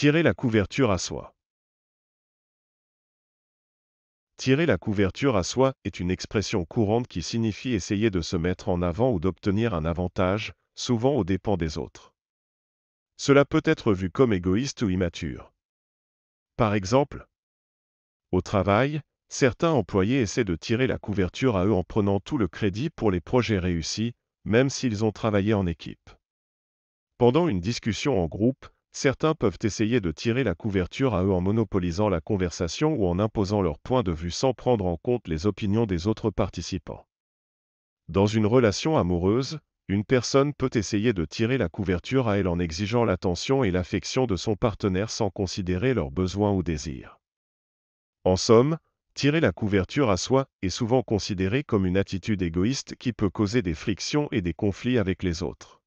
Tirer la couverture à soi. Tirer la couverture à soi est une expression courante qui signifie essayer de se mettre en avant ou d'obtenir un avantage, souvent aux dépens des autres. Cela peut être vu comme égoïste ou immature. Par exemple, au travail, certains employés essaient de tirer la couverture à eux en prenant tout le crédit pour les projets réussis, même s'ils ont travaillé en équipe. Pendant une discussion en groupe, certains peuvent essayer de tirer la couverture à eux en monopolisant la conversation ou en imposant leur point de vue sans prendre en compte les opinions des autres participants. Dans une relation amoureuse, une personne peut essayer de tirer la couverture à elle en exigeant l'attention et l'affection de son partenaire sans considérer leurs besoins ou désirs. En somme, tirer la couverture à soi est souvent considéré comme une attitude égoïste qui peut causer des frictions et des conflits avec les autres.